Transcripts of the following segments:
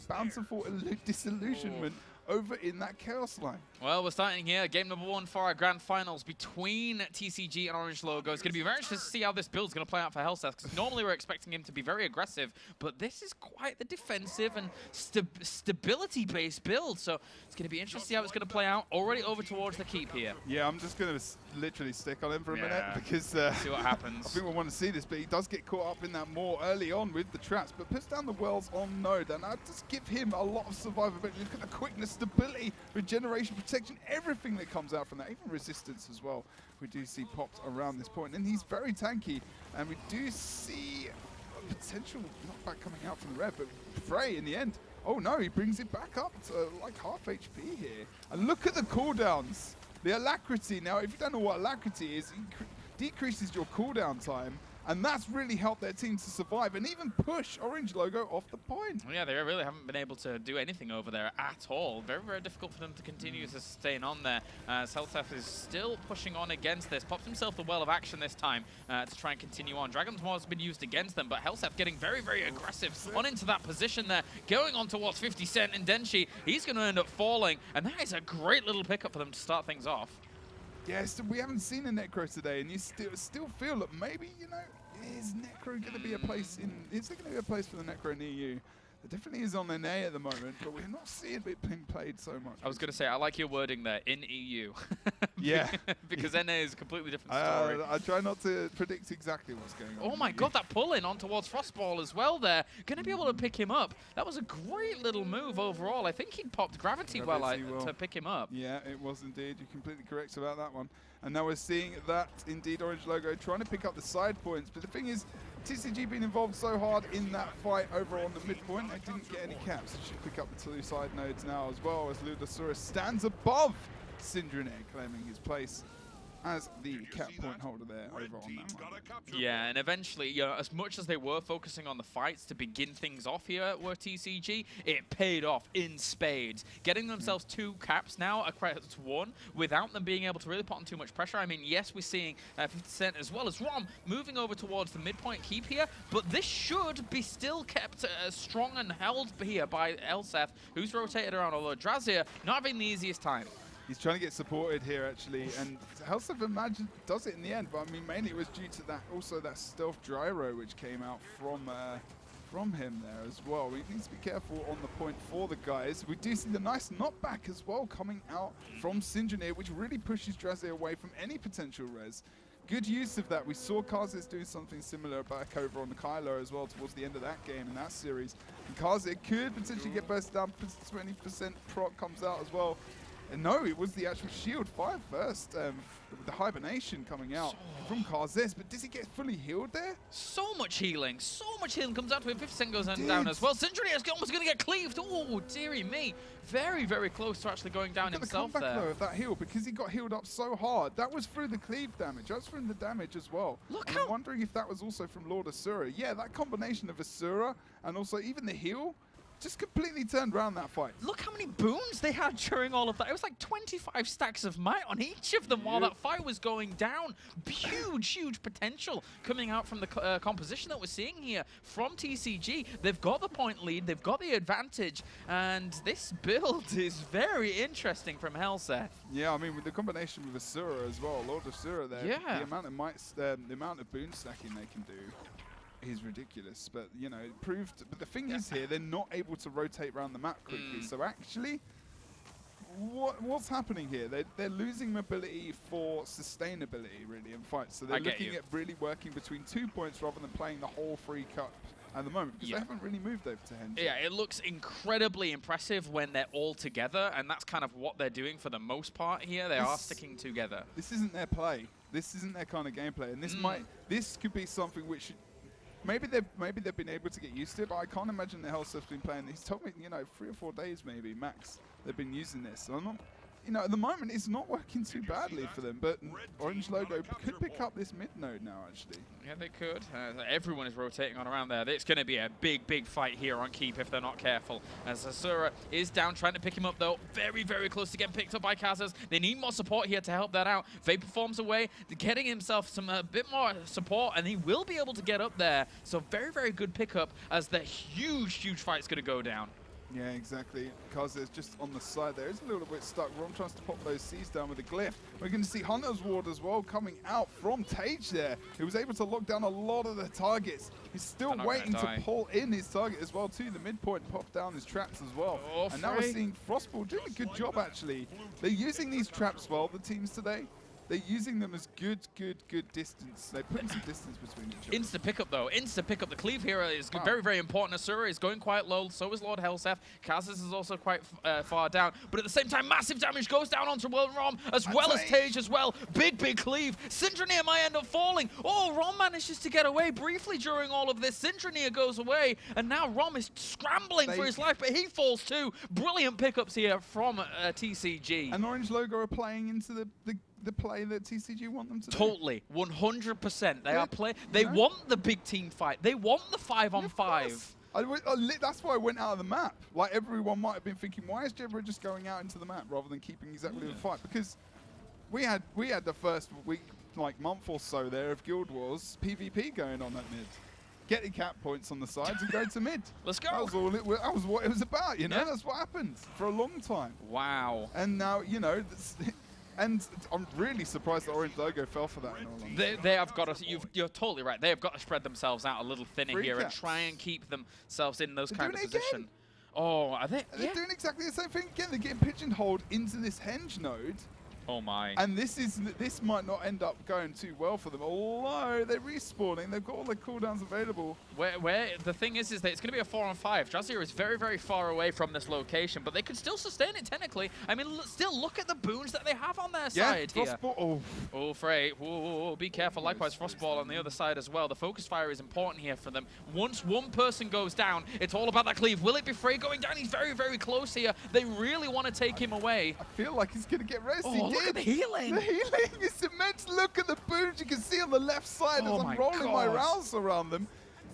for Bountiful Disillusionment oh. over in that Chaos line. Well, we're starting here. Game number one for our grand finals between TCG and Orange Logo. It's going to be very interesting to see how this build is going to play out for Helseth, because normally we're expecting him to be very aggressive, but this is quite the defensive and st stability-based build, so it's going to be interesting to see how it's going to play out. Already over towards the keep here. Yeah, I'm just going to literally stick on him for a yeah. minute, because uh, see what happens. I think we want to see this, but he does get caught up in that more early on with the traps, but puts down the wells on node, and I just give him a lot of survivability. Look at the quickness, stability, regeneration, protection, everything that comes out from that, even resistance as well. We do see popped around this point, and he's very tanky, and we do see a potential knockback coming out from the red, but Frey in the end, oh no, he brings it back up to like half HP here. And look at the cooldowns, the alacrity. Now, if you don't know what alacrity is, decreases your cooldown time, and that's really helped their team to survive and even push Orange Logo off the point. Yeah, they really haven't been able to do anything over there at all. Very, very difficult for them to continue to sustain on there. Uh, is still pushing on against this. Pops himself the well of action this time uh, to try and continue on. Dragon's Maw has been used against them, but Helseth getting very, very aggressive on into that position there. Going on towards 50 Cent and Denshi. He's going to end up falling, and that is a great little pickup for them to start things off. Yes, we haven't seen a Necro today, and you still still feel that maybe, you know, is Necro going to be a place in... Is there going to be a place for the Necro near you? It definitely is on NA at the moment, but we're not seeing it being played so much. I was going to say, I like your wording there, in EU. yeah. because NA is a completely different story. Uh, I try not to predict exactly what's going on. Oh my god, that pull-in on towards Frostball as well there. Going to be able to pick him up. That was a great little move overall. I think he'd popped Gravity, Gravity well, to pick him up. Yeah, it was indeed. You're completely correct about that one. And now we're seeing that, indeed, Orange Logo trying to pick up the side points. But the thing is, TCG being involved so hard in that fight over on the midpoint, they didn't get any caps. They should pick up the two side nodes now as well as Ludosaurus stands above Syndraneer claiming his place as the cap point holder there over on that one. Yeah, and eventually, you know, as much as they were focusing on the fights to begin things off here at Were TCG, it paid off in spades. Getting themselves two caps now across one without them being able to really put on too much pressure. I mean, yes, we're seeing uh, 50 Cent as well as Rom moving over towards the midpoint keep here, but this should be still kept uh, strong and held here by Helseth, who's rotated around, although Drazir not having the easiest time. He's trying to get supported here, actually, and Helseth Imagine does it in the end, but I mean, mainly it was due to that also that stealth gyro which came out from uh, from him there as well. We need to be careful on the point for the guys. We do see the nice knockback as well coming out from Syndraneer, which really pushes Drazir away from any potential res. Good use of that. We saw Kha'Zix do something similar back over on Khylo as well towards the end of that game in that series. And Kha'Zix could potentially get burst down, 20% proc comes out as well. No, it was the actual shield five first. Um, the hibernation coming out so from Kha'Zix, but does he get fully healed there? So much healing, so much healing comes out to him. 50% goes down as well. Syndraneer is almost going to get cleaved. Oh, dearie me. Very, very close to actually going down Look himself the there. Though, of that heal, because he got healed up so hard. That was through the cleave damage. That's from the damage as well. Look I'm wondering if that was also from Lord Asura. Yeah, that combination of Asura and also even the heal just completely turned around that fight. Look how many boons they had during all of that. It was like 25 stacks of might on each of them while that fight was going down. Huge, huge potential coming out from the uh, composition that we're seeing here from TCG. They've got the point lead, they've got the advantage, and this build is very interesting from Helseth. Yeah, I mean, with the combination with Asura as well, Lord Asura there, yeah. the amount of might, um, the amount of boon stacking they can do is ridiculous. But, you know, it proved... But the thing yeah. is here, they're not able to rotate around the map quickly. Mm. So actually, what what's happening here? They're, they're losing mobility for sustainability, really, in fights. So they're looking at really working between two points rather than playing the whole free cup at the moment because yeah. they haven't really moved over to Henry. Yeah, it looks incredibly impressive when they're all together, and that's kind of what they're doing for the most part here. They this, are sticking together. This isn't their play. This isn't their kind of gameplay, and this mm. might this could be something which maybe they've maybe they've been able to get used to it, but I can't imagine the Helseth's been playing. He's told me, you know, three or four days maybe max. They've been using this. So I'm not you know, at the moment, it's not working too badly for them, but Orange Logo could pick up this mid node now, actually. Yeah, they could. Uh, everyone is rotating on around there. It's going to be a big, big fight here on Keep if they're not careful. As Asura is down, trying to pick him up, though. Very, very close to getting picked up by Kazas. They need more support here to help that out. Vapor forms away, getting himself some a bit more support, and he will be able to get up there. So very, very good pickup as the huge, huge fight is going to go down. Yeah, exactly. Because it's just on the side there. It's a little bit stuck. Rom tries to pop those C's down with a glyph. We're going to see Hunter's Ward as well coming out from Tage there. He was able to lock down a lot of the targets. He's still waiting to pull in his target as well too. The midpoint popped down his traps as well. Oh, and now we're seeing Frostball doing a good job actually. They're using these traps well, the teams today. They're using them as good, good, good distance. They're putting some distance between each other. Insta pickup though. Insta pickup. The cleave here is Wow. very, very important. Asura is going quite low. So is Lord Helseth. Kazis is also quite uh, far down. But at the same time, massive damage goes down onto Will Rom as And well as Tage. As well. Big, big cleave. Syndraneer might end up falling. Oh, Rom manages to get away briefly during all of this. Syndraneer goes away. And now Rom is scrambling for his life, but he falls too. Brilliant pickups here from uh, TCG. And Orange Logo are playing into the, the, the play that TCG want them to do. Totally, 100%. They Yeah, are play. They know? want the big team fight. They want the five on Of five. I I that's why I went out of the map. Like everyone might have been thinking, why is Jebro just going out into the map rather than keeping exactly the fight? Because we had we had the first week, like month or so there of Guild Wars PvP going on at mid. Get the cap points on the sides and go to mid. Let's go. That was all it. That was what it was about. You know, Yeah. that's what happened for a long time. Wow. And now you know, that's, and I'm really surprised that Orange Logo fell for that. In all honesty. They, they have got to. You've, you're totally right. They have got to spread themselves out a little thinner Free here and try and keep themselves in those They're kind of again. position. Oh, are they? They're Yeah. doing exactly the same thing again. They're getting pigeonholed into this henge node. Oh my. And this is this might not end up going too well for them. Although they're respawning, they've got all their cooldowns available. Where, where the thing is, is that it's going to be a four on five. Jazir is very, very far away from this location, but they could still sustain it technically. I mean, still look at the boons that they have on their side here. Frostball. Oh, Oh, Frey, whoa, whoa, whoa, be careful. Likewise, Frostball on the other side as well. The focus fire is important here for them. Once one person goes down, it's all about that cleave. Will it be Frey going down? He's very, very close here. They really want to take him away. I feel like he's gonna get rest. Oh, look at the healing. The healing is immense. Look at the boons you can see on the left side Oh as I'm rolling my God. rounds around them.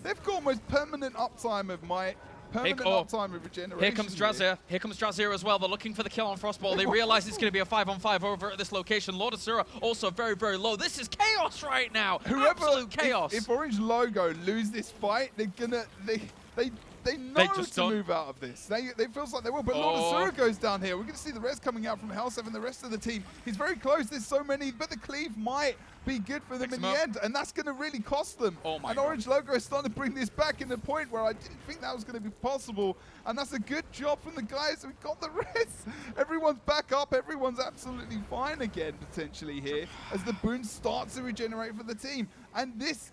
They've got almost permanent uptime of my permanent oh, uptime of regeneration. Here comes Drazir. Here comes Drazir as well. They're looking for the kill on Frostball. They realize it's going to be a five on five over at this location. Lord Asura also very, very low. This is chaos right now. Whoever, Absolute if- chaos. If, Orange Logo lose this fight, they're gonna they they they know just to don't- move out of this. They they feels like they will. But Lord Oh. Asura goes down here. We're gonna see the rest coming out from Helseth and the rest of the team. He's very close. There's so many, but the cleave might be good for them Picks in the up. end, and that's gonna really cost them. Oh my and God. Orange Logo is starting to bring this back in the point where I didn't think that was gonna be possible, and that's a good job from the guys. We got the rest. Everyone's back up. Everyone's absolutely fine again potentially here as the boon starts to regenerate for the team, and this.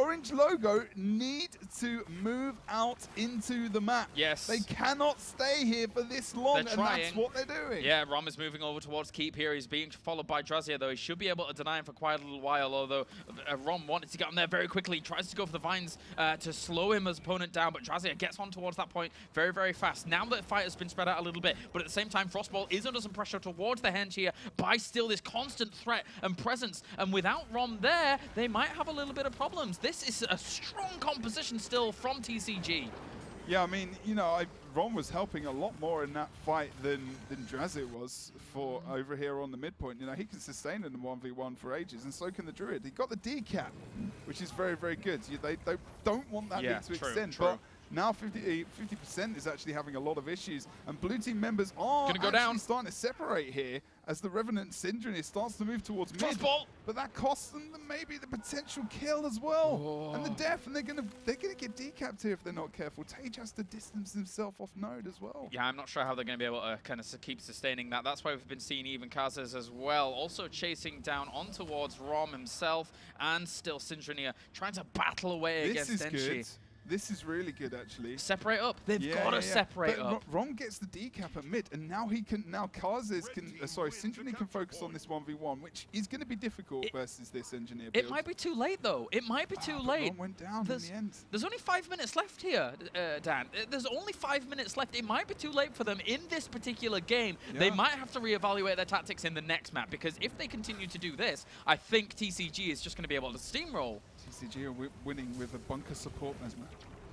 Orange logo need to move out into the map. Yes. They cannot stay here for this long, They're and that's what they're doing. Yeah, Rom is moving over towards Keep here. He's being followed by Drazir, though. He should be able to deny him for quite a little while, although uh, Rom wanted to get on there very quickly. He tries to go for the vines uh, to slow him as opponent down, but Drazir gets on towards that point very, very fast. Now that the fight has been spread out a little bit, but at the same time, Frostball is under some pressure towards the henge here by still this constant threat and presence. And without Rom there, they might have a little bit of problems. This is a strong composition still from TCG. Yeah, I mean, you know, I, Rom was helping a lot more in that fight than than Drazir was for over here on the midpoint. You know, he can sustain in the 1v1 for ages, and so can the Druid. He got the decap, which is very, very good. You, they, they don't want that Yeah, lead to true, extend, true. but now eh, 50 percent is actually having a lot of issues, and blue team members are Gonna go actually down. starting to separate here as the Revenant Syndrome starts to move towards mid. Frostball. But that costs them the, maybe the potential kill as well, and the Oh. death, and they're gonna they're gonna get decapped here if they're not careful. Tage has to distance himself off node as well. Yeah, I'm not sure how they're going to be able to kind of keep sustaining that. That's why we've been seeing even Kazes as well, also chasing down on towards Rom himself and still Syndraneer trying to battle away this is against Denshi. good. This is really good actually. Separate up. They've Yeah, got to yeah, yeah. separate but up. Ro- Rom gets the decap at mid, and now he can. Now Kazes can. Uh, sorry, Syndrome can focus on this one v one, which is going to be difficult It- versus this engineer. It might be too late, though. It might be too Ah, but late. Rom went down There's- in the end. There's only five minutes left here, uh, Dan. There's only five minutes left. It might be too late for them in this particular game. They might have to reevaluate their tactics in the next map because if they continue to do this, I think TCG is just going to be able to steamroll. TCG are wi- winning with a bunker support mesmer.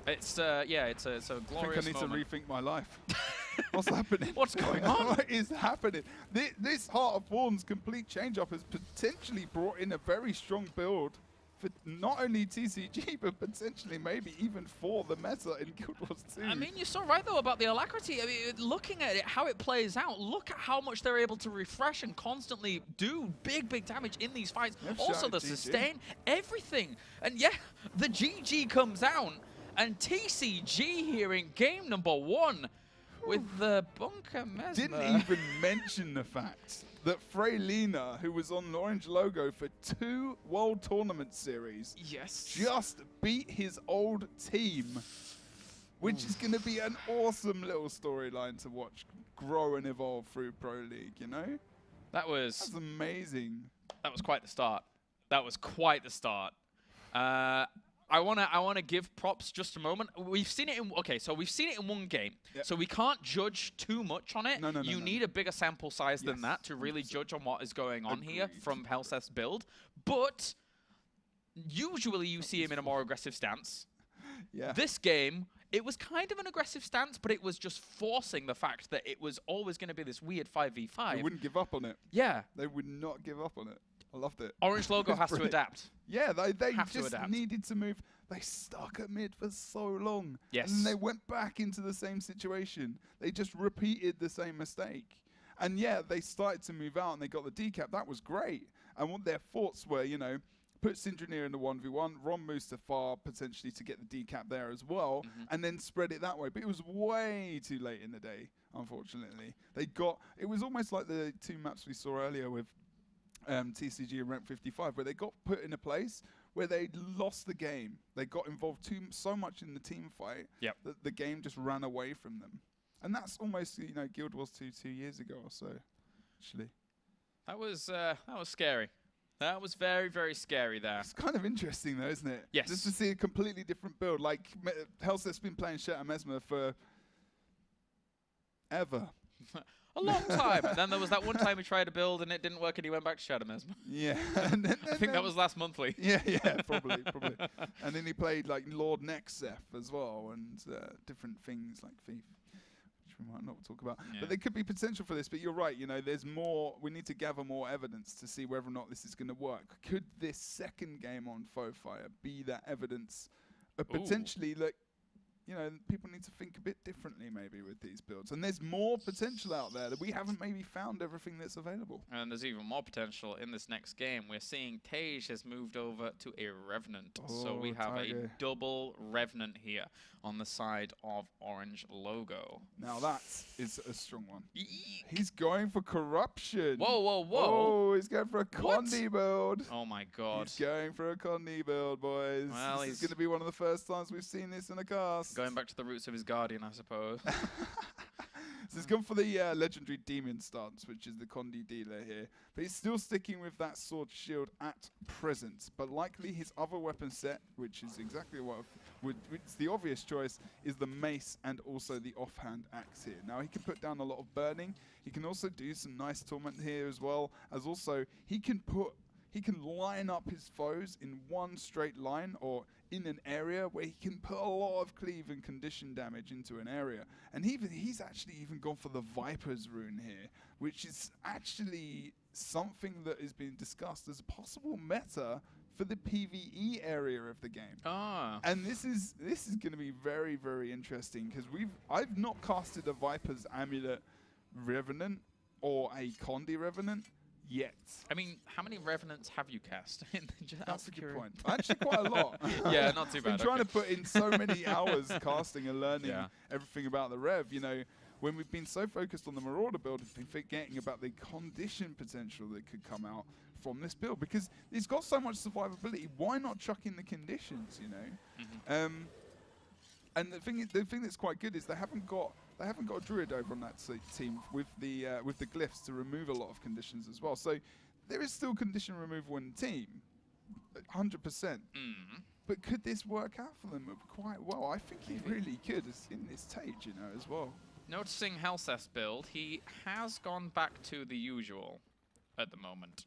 It's uh, yeah, it's a, it's a I think glorious I need moment. to rethink my life. What's happening? What's going on? what is happening? This, this Heart of Thorns complete change-up has potentially brought in a very strong build for not only TCG, but potentially maybe even for the meta in Guild Wars 2. I mean, you're so right though about the alacrity. I mean, looking at it, how it plays out, look at how much they're able to refresh and constantly do big, big damage in these fights. Also, the GG. sustain, everything. And yeah, the GG comes out, and TCG here in game number one with the Bunker Mesmer. Didn't even mention the fact that Freylina, who was on the orange logo for two World Tournament Series, Yes. just beat his old team, which is going to be an awesome little storyline to watch grow and evolve through Pro League, you know? that was That's amazing. that was quite the start. That was quite the start. Uh, I wanna I wanna give props just a moment. We've seen it in okay, so we've seen it in one game, Yep. so we can't judge too much on it. No, no, no, you no, need no. a bigger sample size than that to really 100%. judge on what is going on here Agreed. from Helseth's build. But usually you see him in a more aggressive stance. Yeah. This game, it was kind of an aggressive stance, but it was just forcing the fact that it was always going to be this weird 5v5. they wouldn't give up on it. yeah. They would not give up on it. I loved it. Orange logo has to adapt. Yeah, they, they Have just adapt. needed to move. They stuck at mid for so long. Yes. And they went back into the same situation. They just repeated the same mistake. And yeah, they started to move out and they got the decap. That was great. And what their thoughts were, you know, put Syndra in the 1v1, Rom moves to far potentially to get the decap there as well, Mhm. and then spread it that way. But it was way too late in the day, unfortunately. They got, it was almost like the two maps we saw earlier with um, TCG and Rank 55, where they got put in a place where they lost the game. They got involved too m- so much in the team fight Yep. that the game just ran away from them. And that's almost you know Guild Wars 2 two years ago or so, actually. That was uh, that was scary. That was very very scary there. It's kind of interesting though, isn't it? Yes. Just to see a completely different build. Like Helseth's been playing Shatter Mesmer for ever. A long time. and then there was that one time he tried to build and it didn't work and he went back to Shadow Mesmer. Yeah. and then, I think that was last monthly. Yeah, yeah, probably, probably. And then he played like Lord Nexeth as well, and uh, different things like Thief, which we might not talk about. Yeah. But there could be potential for this. But you're right. You know, there's more. We need to gather more evidence to see whether or not this is going to work. Could this second game on Fire be that evidence? Of potentially, like, you know, people need to think a bit differently maybe with these builds. And there's more potential out there that we haven't maybe found everything that's available. And there's even more potential in this next game. We're seeing Tage has moved over to a Revenant. so oh, we Oh, have a double Revenant here on the side of Orange logo. Now that is a strong one. Eek. He's going for corruption. Whoa, whoa, whoa. Oh, he's going for a What? Build. Oh my god. He's going for a Condi build, boys. Well, this is going to be one of the first times we've seen this in a cast. Going back to the roots of his guardian, I suppose. so he's gone for the uh, legendary demon stance, which is the Condi dealer here. But he's still sticking with that sword shield at present. But likely his other weapon set, which is exactly what would, is the obvious choice, is the mace and also the offhand axe here. Now he can put down a lot of burning. He can also do some nice torment here as well, as also he can put he can line up his foes in one straight line or in an area where he can put a lot of cleave and condition damage into an area. And even, he's actually even gone for the Viper's rune here, which is actually something that is being discussed as a possible meta for the PvE area of the game. ah. And this is this is going to be very very interesting because we've I've not casted a Viper's Amulet Revenant or a Condi Revenant yet. I mean, how many Revenants have you cast? That's a good point. Actually, quite a lot. Yeah, not too bad. Been bad, trying okay. to put in so many hours casting and learning Yeah. everything about the Rev. You know, when we've been so focused on the Marauder build, we've been forgetting about the condition potential that could come out from this build because it's got so much survivability. Why not chuck in the conditions? You know. Mhm. Um, and the thing, is, the thing that's quite good is they haven't got they haven't got a druid over on that team with the uh, with the glyphs to remove a lot of conditions as well. So there is still condition removal in the team, hundred percent. Mm. But could this work out for them quite well? I think he really could in this stage, you know, as well. Noticing Helseth's build, he has gone back to the usual at the moment.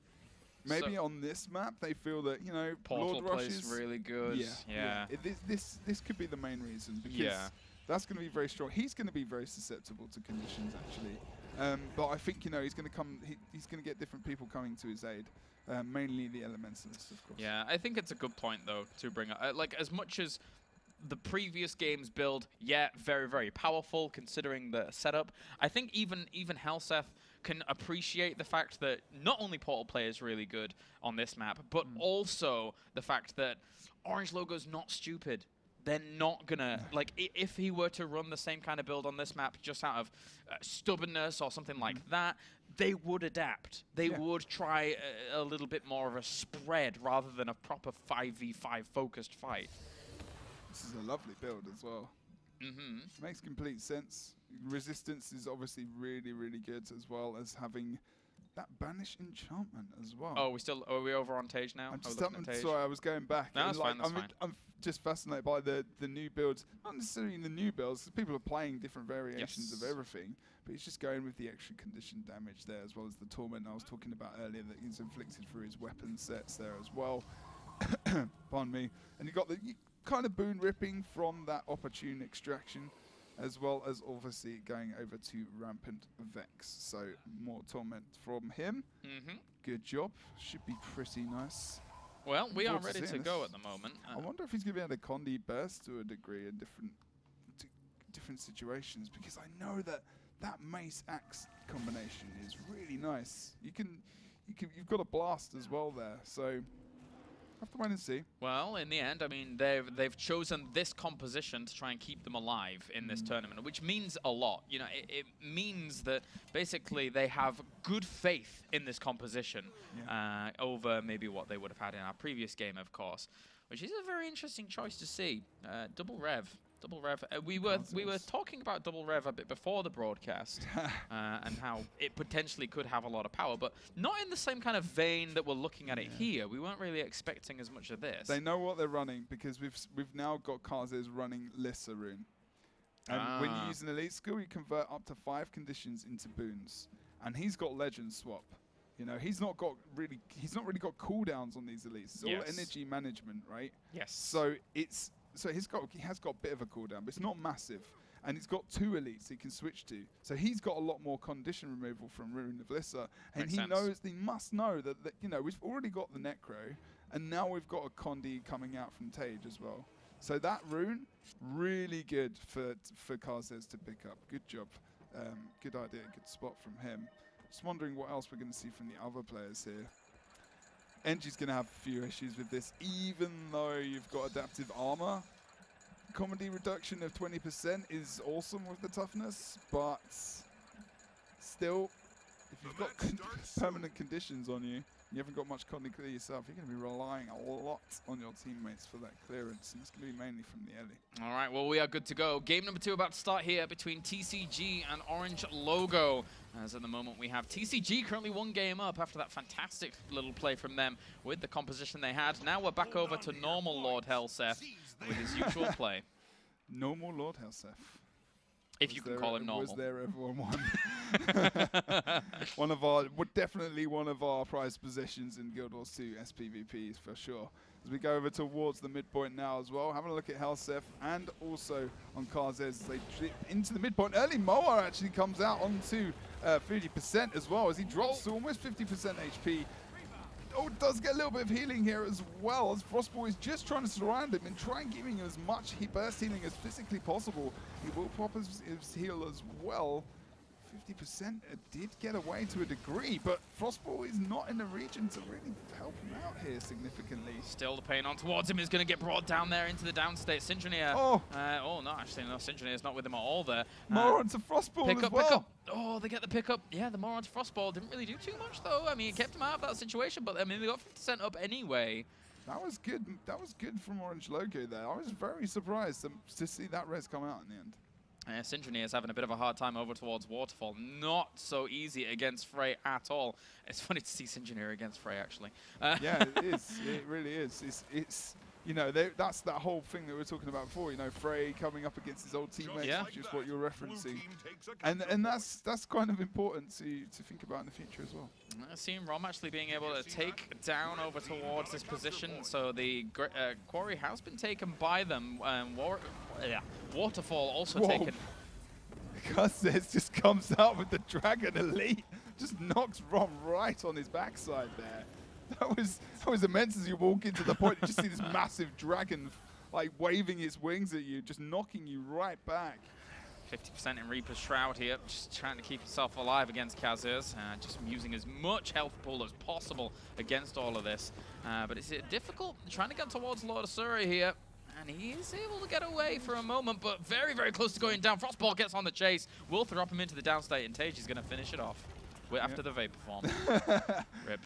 Maybe So- on this map they feel that you know Portal Lord Rush is really good. Yeah, Yeah. It- this, this this could be the main reason because Yeah. That's going to be very strong. He's going to be very susceptible to conditions actually, um, but I think you know he's going to come. He, he's going to get different people coming to his aid. Uh, mainly the Elementalists, of course. Yeah, I think it's a good point though to bring up. Uh, like as much as the previous game's build, yeah, very very powerful considering the setup. I think even even Helseth can appreciate the fact that not only Portal Play is really good on this map, but Mm. also the fact that Orange Logo's not stupid. They're not gonna like i- if he were to run the same kind of build on this map just out of uh, stubbornness or something like that, they would adapt. They Yeah. would try a, a little bit more of a spread rather than a proper 5v5 focused fight. This is a lovely build as well. Mm -hmm. Makes complete sense. Resistance is obviously really, really good, as well as having that banish enchantment as well. Oh, we still are we over on Tage now? I'm just I'm at Tage? sorry, I was going back. No, that's like, fine, that's I'm, fine. I'm just fascinated by the, the new builds. Not necessarily the new builds, people are playing different variations Yes. of everything. But he's just going with the extra condition damage there, as well as the torment I was talking about earlier that he's inflicted through his weapon sets there as well. Pardon me. And you got the you kind of boon ripping from that opportune extraction, as well as obviously going over to Rampant Vex. So more torment from him. hmm Good job. Should be pretty nice. Well, we are to ready to go at the moment. I Uh, wonder if he's going to be able to Condi burst to a degree in different different situations because I know that that mace axe combination is really nice. You can you can you've got a blast as well there, so have to wait and see. Well, in the end, I mean, they've they've chosen this composition to try and keep them alive in this Mm. tournament, which means a lot. You know, it, it means that basically they have good faith in this composition uh, over maybe what they would have had in our previous game, of course, which is a very interesting choice to see. Uh, double rev. Double rev. Uh, we were we were talking about double rev a bit before the broadcast, uh, and how it potentially could have a lot of power, but not in the same kind of vein that we're looking at it here. We weren't really expecting as much of this. They know what they're running because we've we've now got Karzes running Lyssa rune. And when you Ah. use an elite skill, you convert up to five conditions into boons. And he's got legend swap. You know, he's not got really he's not really got cooldowns on these elites. It's all energy management, right? Yes. So it's so he's got he has got a bit of a cooldown, but it's not massive. And he's got two elites he can switch to. So he's got a lot more condition removal from Rune of Lyssa. And Makes he sense. knows he must know that, that you know, we've already got the Necro, and now we've got a Condi coming out from Tage as well. So that rune, really good for for Karzes to pick up. Good job. Um, good idea, good spot from him. Just wondering what else we're going to see from the other players here. Engi's going to have a few issues with this, even though you've got adaptive armor. Condi reduction of 20% is awesome with the toughness, but still, if you've got con- permanent conditions on you, you haven't got much condy clear yourself, you're going to be relying a lot on your teammates for that clearance, and it's going to be mainly from the Ellie. All right, well, we are good to go. Game number two about to start here between TCG and Orange Logo. As at the moment, we have TCG currently one game up after that fantastic little play from them with the composition they had. Now we're back over to normal Lord Helseth with his usual play, Normal Lord Helseth. If Was you can call him normal. Was there everyone one? one of our, definitely one of our prized possessions in Guild Wars 2 SPVPs for sure. As we go over towards the midpoint now as well, having a look at Helseth and also on Karzes as they trip into the midpoint. Early Moa actually comes out onto uh, 50% as well as he drops to almost 50% HP. Oh, does get a little bit of healing here as well as Frostboy is just trying to surround him and try and give him as much burst healing as physically possible. He will pop his, his heal as well. 50% did get away to a degree, but Frostball is not in the region to really help him out here significantly. Still the pain on towards him is going to get brought down there into the downstate. Syndraneer. Oh. Uh, oh, no, actually, no, Syndraneer is not with him at all there. Uh, More onto Frostball Pick as up, well. pick up. Oh, they get the pick up. Yeah, the Moron to Frostball didn't really do too much, though. I mean, it kept him out of that situation, but I mean, they got 50% up anyway. That was good. That was good from Orange Logo there. I was very surprised to, to see that res come out in the end. Uh, Syndrony is having a bit of a hard time over towards Waterfall. Not so easy against Frey at all. It's funny to see Syndrony against Frey, actually. Uh, yeah, it is. It really is. It's, it's you know, they, that's that whole thing that we were talking about before. You know, Frey coming up against his old teammates, Yeah. which is what you're referencing, and and that's that's kind of important to to think about in the future as well. I seen Rom actually being able to take down over towards this position. So the uh, quarry has been taken by them. Um, War yeah. Waterfall also Whoa. taken. Cusses just comes out with the Dragon Elite, just knocks Rom right on his backside there. that was that was immense as you walk into the point. You just see this massive dragon like waving its wings at you, just knocking you right back. 50% in Reaper's Shroud here, just trying to keep himself alive against Kazers, uh, just using as much health pool as possible against all of this. Uh, but it's difficult trying to get towards Lord Asura here. And he is able to get away for a moment, but very, very close to going down. Frostball gets on the chase, will drop him into the downstate, and Tage is going to finish it off after the Vapor Form. Rip.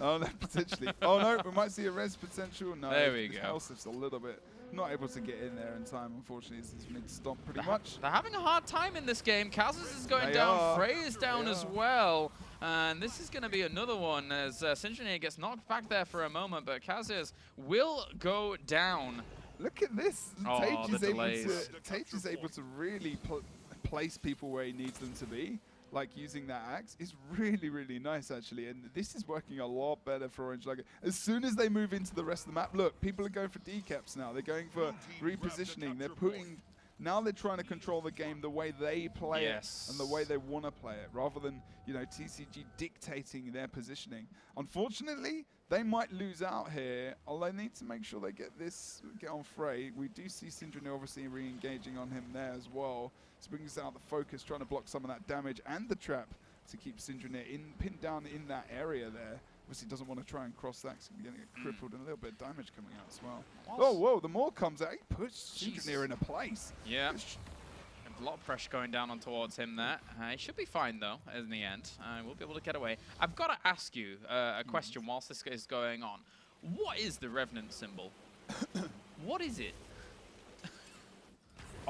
Oh, no, potentially. oh, no, we might see a res potential. No, there we go. Helseth's a little bit not able to get in there in time, unfortunately. It's mid-stomp pretty they're much. They're having a hard time in this game. Kazas is going they down. Are. Frey is down as well. And this is going to be another one as uh, gets knocked back there for a moment, but Kazas will go down. Look at this. Oh, Tage, is able to, Tage is able to really pl place people where he needs them to be like using that axe is really, really nice actually. And this is working a lot better for Orange Logo. As soon as they move into the rest of the map, look, people are going for decaps now. They're going for repositioning. They're putting now they're trying to control the game the way they play yes. it and the way they want to play it, rather than you know TCG dictating their positioning. Unfortunately, they might lose out here. Although they need to make sure they get this get on Frey. We do see Syndra obviously re-engaging on him there as well. This brings out the focus, trying to block some of that damage and the trap to keep Syndra in pinned down in that area there. Obviously doesn't want to try and cross that because he's going to get crippled and a little bit of damage coming out as well. Oh, whoa, the more comes out. He puts Syndra in a place. Yeah. A lot of pressure going down on towards him there. Uh, he should be fine, though, in the end. Uh, we'll be able to get away. I've got to ask you uh, a question whilst this is going on. What is the Revenant symbol? what is it?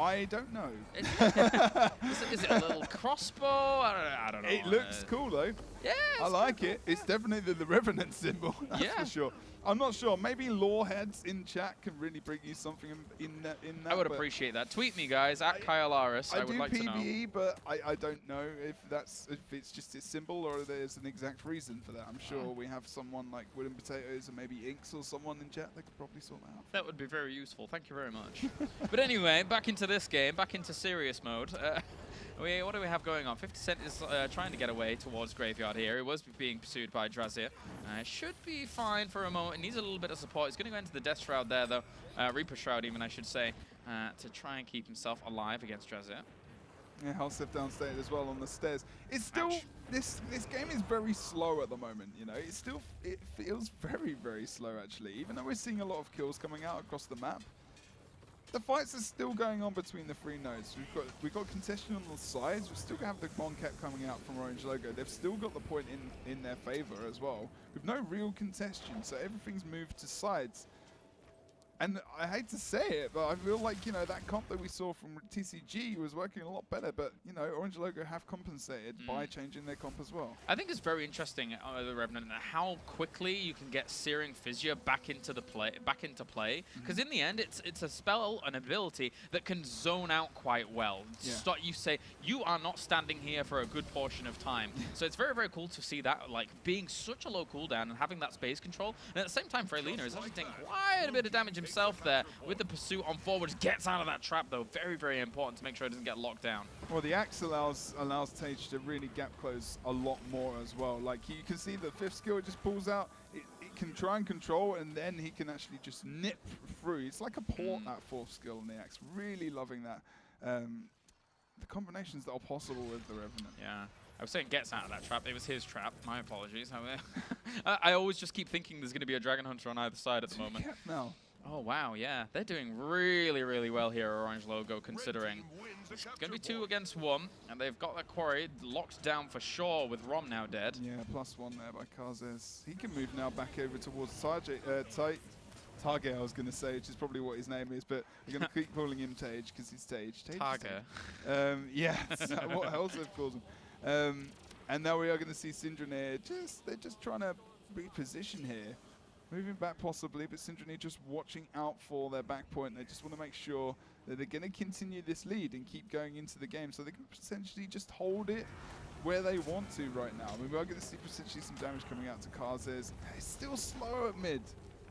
I don't know. is, it, is, it a little crossbow? I don't know. I don't know. It looks cool, though. Yeah, I like cool. it. It's definitely the, the Revenant symbol, that's yeah. for sure. I'm not sure. Maybe lore heads in chat can really bring you something in, in that. In that I would appreciate that. Tweet me, guys, at Kaelaris. I, I would like PvE, to know. but I, I don't know if that's if it's just a symbol or there's an exact reason for that. I'm sure we have someone like Wooden Potatoes and maybe Inks or someone in chat that could probably sort that out. That would be very useful. Thank you very much. but anyway, back into this game, back into serious mode. Uh, we, what do we have going on? 50 Cent is uh, trying to get away towards Graveyard here. He was being pursued by Drazir. Uh, should be fine for a moment. He needs a little bit of support. He's going to go into the Death Shroud there, though. Uh, Reaper Shroud, even, I should say, uh, to try and keep himself alive against Drazir. Yeah, Helseth downstage as well on the stairs. It's still Ouch. this this game is very slow at the moment. You know, it still it feels very very slow actually. Even though we're seeing a lot of kills coming out across the map, the fights are still going on between the three nodes. We've got we've got contention on the sides. We still have the Mon cap coming out from Orange Logo. They've still got the point in in their favor as well. With no real contention, so everything's moved to sides. And I hate to say it, but I feel like, you know, that comp that we saw from TCG was working a lot better, but, you know, Orange Logo have compensated mm. by changing their comp as well. I think it's very interesting, uh, the Revenant, how quickly you can get Searing Fissure back into the play, back into play, because mm -hmm. in the end, it's it's a spell, an ability that can zone out quite well. Yeah. Start, you say, you are not standing here for a good portion of time. so it's very, very cool to see that, like, being such a low cooldown and having that space control, and at the same time, Freylina is actually taking quite a bit of damage himself himself there with the pursuit on forwards. Gets out of that trap, though. Very, very important to make sure it doesn't get locked down. Well, the axe allows allows Tage to really gap close a lot more as well. Like, you can see the fifth skill, it just pulls out. It, it can try and control, and then he can actually just nip through. It's like a port, mm. that fourth skill in the axe. Really loving that. Um, the combinations that are possible with the Revenant. Yeah. I was saying gets out of that trap. It was his trap. My apologies. I always just keep thinking there's going to be a Dragon Hunter on either side at the moment. now. Oh, wow, yeah. They're doing really, really well here, Orange Logo, considering. It's going to be two against one, and they've got that quarry locked down for sure with Rom now dead. Yeah, plus one there by Kazes. He can move now back over towards Target, uh, Target, I was going to say, which is probably what his name is, but we're going to keep calling him Tage because he's Tage. Tage Target. Um, yeah, what else I've called him. Um, and now we are going to see Syndra Just They're just trying to reposition here. Moving back possibly, but Syndra just watching out for their back point. They just want to make sure that they're going to continue this lead and keep going into the game so they can potentially just hold it where they want to right now. I mean, we are going to see potentially some damage coming out to Kazes. It's still slow at mid.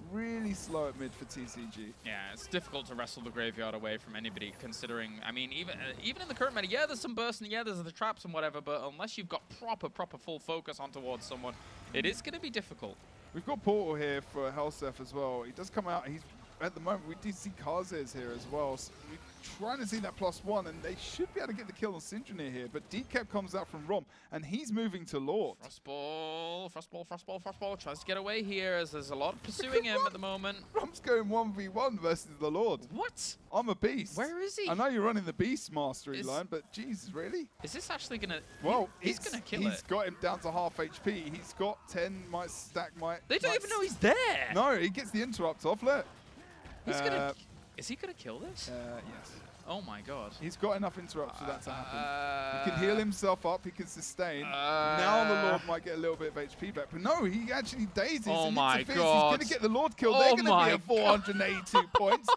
Really slow at mid for TCG. Yeah, it's difficult to wrestle the graveyard away from anybody, considering, I mean, even uh, even in the current meta, yeah, there's some bursts and yeah, there's the traps and whatever, but unless you've got proper, proper full focus on towards someone, it is going to be difficult. We've got Portal here for Helseth as well. He does come out. He's at the moment we do see Karzes here as well. So we're trying to see that plus one, and they should be able to get the kill on Syndrome here. But Decap comes out from Rom, and he's moving to Lord. Frostball, Frostball, Frostball, Frostball tries to get away here as there's a lot pursuing him at the moment. Rom's going 1v1 versus the Lord. What? I'm a beast. Where is he? I know you're running the Beast Mastery Is- line, but Jesus, really? Is this actually gonna? Well, he- he's gonna kill He's it. He's got him down to half HP. He's got 10 might stack might. They don't might even know he's there. No, he gets the interrupt off. Look. He's Uh, gonna. Is he gonna kill this? Uh, yes. oh my god. He's got enough interrupts for that to happen. Uh, he can heal himself up. He can sustain. now the uh, Lord might get a little bit of HP back, but no, he actually dazes Oh and my interferes. God. He's going to get the Lord kill. Oh They're going to be at 482 points.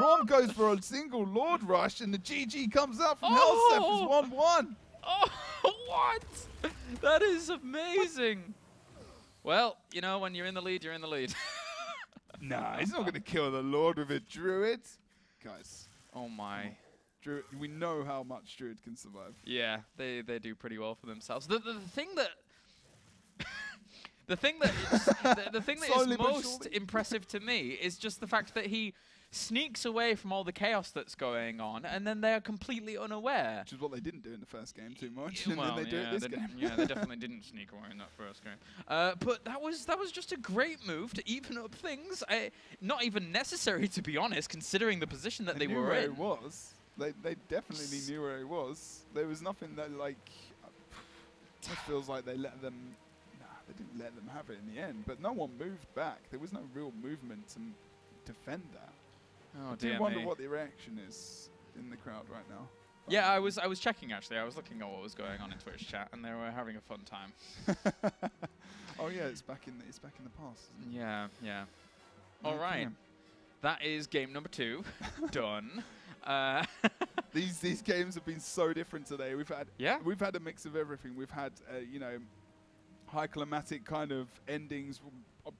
Rom goes for a single Lord rush, and the GG comes out from Oh. Helseth as 1-1. Oh, what? That is amazing. Well, you know, when you're in the lead, you're in the lead. Nah, he's not going to kill the Lord with a Druid. Guys, oh my. Druid, we know how much Druid can survive. Yeah, they they do pretty well for themselves. The the, the thing that the thing that is, the, the thing that Slowly is most impressive to me is just the fact that he sneaks away from all the chaos that's going on, and then they are completely unaware. Which is what they didn't do in the first game too much, Yeah, and then they do it this they, game. yeah, they definitely didn't sneak away in that first game. Uh, but that was that was just a great move to even up things. I, not even necessary, to be honest, considering the position that they, knew were where in. he was. They they definitely knew where he was. There was nothing that like. It feels like they let them. Nah, they didn't let them have it in the end. But no one moved back. There was no real movement to defend that. Oh I do wonder me. what the reaction is in the crowd right now. Yeah, I was I was checking actually. I was looking at what was going on in Twitch chat, and they were having a fun time. oh yeah, it's back in the, it's back in the past. isn't it? Yeah, yeah. All right, Okay. that is game number two done. Uh, These these games have been so different today. We've had yeah, We've had a mix of everything. We've had, uh, you know, high climatic kind of endings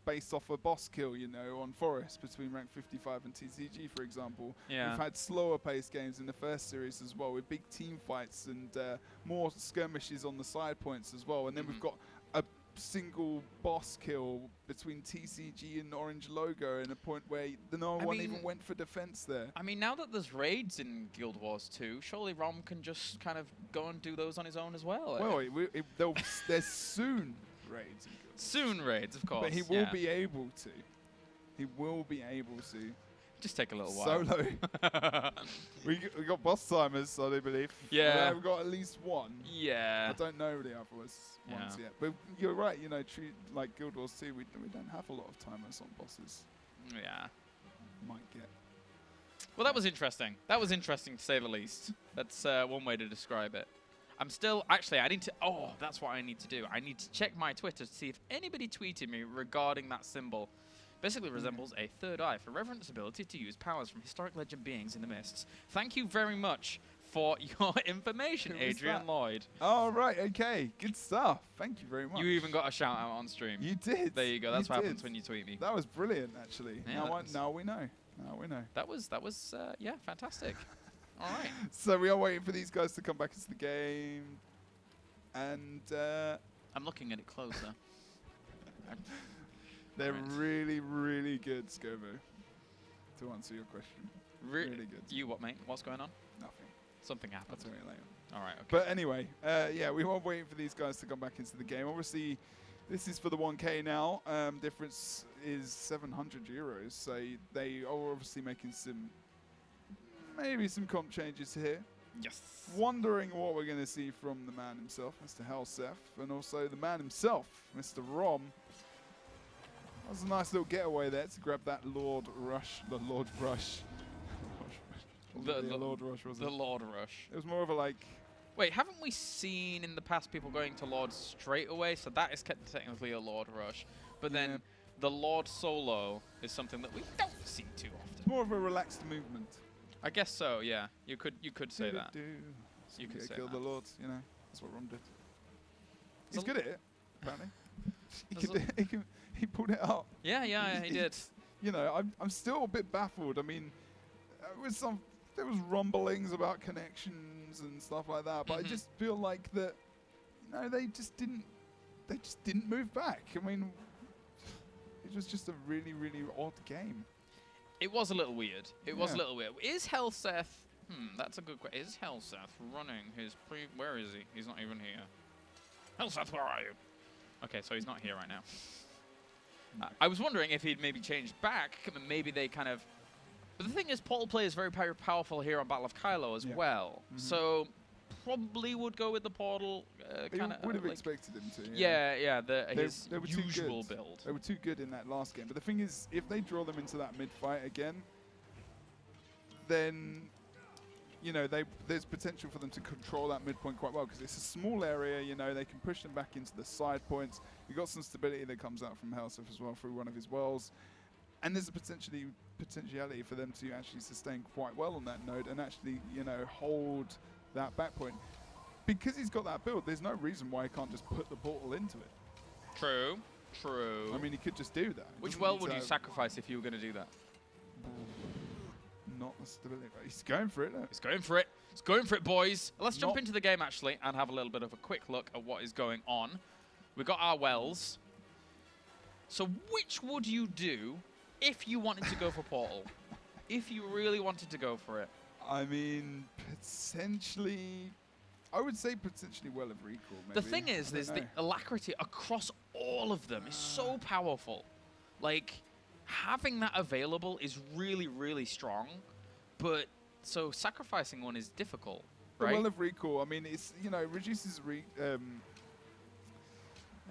based off a boss kill, you know, on Forest between rank 55 and TCG, for example. Yeah. We've had slower paced games in the first series as well, with big team fights and uh, more skirmishes on the side points as well. And then Mhm. we've got a single boss kill between TCG and Orange Logo, and a point where y- no I one mean- even went for defense there. I mean, now that there's raids in Guild Wars 2, surely Rom can just kind of go and do those on his own as well. Well, it, wi- it, there'll there's soon raids. in Guild. Soon raids, of course. But he will yeah. be able to. He will be able to. just take a little while. Solo. we, we got boss timers, I do believe. Yeah. We've got at least one. yeah. I don't know the other ones ones Yeah. yet. But you're right, you know, treat, like Guild Wars 2, we, we don't have a lot of timers on bosses. Yeah. Might get. Well, that was interesting. That was interesting to say the least. That's uh, one way to describe it. I'm still actually. I need to. Oh, that's what I need to do. I need to check my Twitter to see if anybody tweeted me regarding that symbol. Basically resembles a third eye for Reverend's ability to use powers from historic legend beings in the mists. Thank you very much for your information, Who Adrian? Lloyd. Oh, right, okay. Good stuff. Thank you very much. You even got a shout out on stream. You did. there you go. That's what happens when you tweet me. That was brilliant, actually. Yeah, now, I, now we know. Now we know. That was that was uh, yeah, fantastic. All right. So we are waiting for these guys to come back into the game. And uh, I'm looking at it closer. They're Right. really, really good, Scobo. To answer your question. Re- Really good. You what, mate? What's going on? Nothing. Something happened. I'll tell you later. All right. Okay. But anyway, uh, yeah, we are waiting for these guys to come back into the game. Obviously, this is for the 1K now. Um, difference is 700 euros. So they are obviously making some, maybe some comp changes here. yes. Wondering what we're going to see from the man himself, Mr. Helseth, and also the man himself, Mr. Rom. That was a nice little getaway there to grab that Lord Rush, the Lord Rush. The- the- Lord Rush, was The it? Lord Rush. It was more of a like, Wait, haven't we seen in the past people going to Lord straight away? So that is technically a Lord Rush. But then Yeah. the Lord Solo is something that we don't see too often. more of a relaxed movement. I guess so. Yeah. You could you could say that. Do-do-do. You could say kill that. the lords, you know. That's what Rom did. He's good at it, apparently. he, could, he, can, he pulled it out. Yeah. Yeah. yeah, he did. You know, I'm, I'm still a bit baffled. I mean, with some, there was rumblings about connections and stuff like that, but. I mm-hmm. just feel like that, you know, they just didn't, they just didn't move back. I mean, it was just a really, really odd game. It was a little weird. It was a little weird. Is Helseth? Hmm, that's a good question. Is Helseth running his pre? Where is he? He's not even here. Helseth, where are you? Okay, so he's not here right now. Uh, I was wondering if he'd maybe changed back. Maybe they kind of. But the thing is, Portal play is very powerful here on Battle of Khylo as Yeah. well. Mhm. So probably would go with the Portal. Uh, They kind of would have like, expected him to. Yeah, yeah, the, They- his they were too usual good. build. They were too good in that last game. But the thing is, if they draw them into that mid fight again, then you know they there's potential for them to control that midpoint quite well because it's a small area. You know they can push them back into the side points. You've got some stability that comes out from Helseth as well through one of his wells, and there's a potentially potentiality for them to actually sustain quite well on that node and actually you know hold that back point. Because he's got that build, there's no reason why he can't just put the portal into it. True, true. I mean, he could just do that. Which well would you sacrifice if you were going to do that? Not the stability, but he's going for it. look. He's going for it. He's going for it, boys. Let's jump Not- into the game, actually, and have a little bit of a quick look at what is going on. We've got our wells. So which would you do if you wanted to go for Portal? if you really wanted to go for it? I mean, potentially, I would say potentially well of recall. Maybe. The thing is, there's the alacrity across all of them is so powerful. Like, having that available is really, really strong. But, so sacrificing one is difficult, the well of recall. I mean, it's you know reduces re um,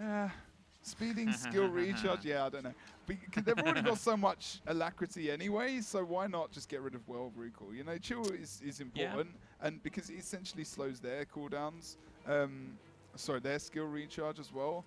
uh, speeding skill recharge. Yeah, I don't know. But they've already got so much alacrity anyway, so why not just get rid of well recall? You know, chill is, is Yeah. important, and because it essentially slows their cooldowns. Um, sorry, their skill recharge as well.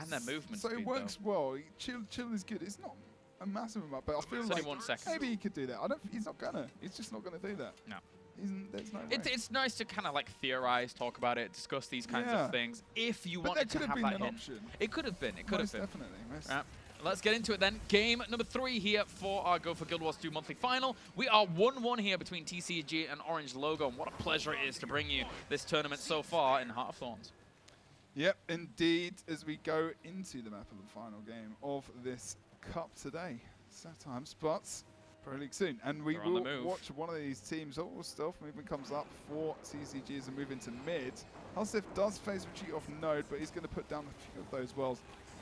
and their movement So it though. works well. Chill, chill is good. It's not a massive amount, but I feel like only one second. maybe he could do that. I don't. He's not gonna. He's just not gonna do that. No. He's, n- there's no way. It, it's nice to kind of like theorize, talk about it, discuss these kinds Yeah. of things. If you but wanted to have have been that an hint. option. It could have been. It could have been. definitely. Most Uh, let's get into it then. Game number three here for our Go for Guild Wars 2 monthly final. We are 1-1 here between TCG and Orange Logo, and what a pleasure it is to bring you this tournament so far in Heart of Thorns. Yep, indeed. As we go into the map of the final game of this cup today, sad times, but Pro League soon, and we They're will watch one of these teams. Oh, stealth movement comes up for TCG as they move into mid. Helseth does phase retreat off node, but he's going to put down a few of those wells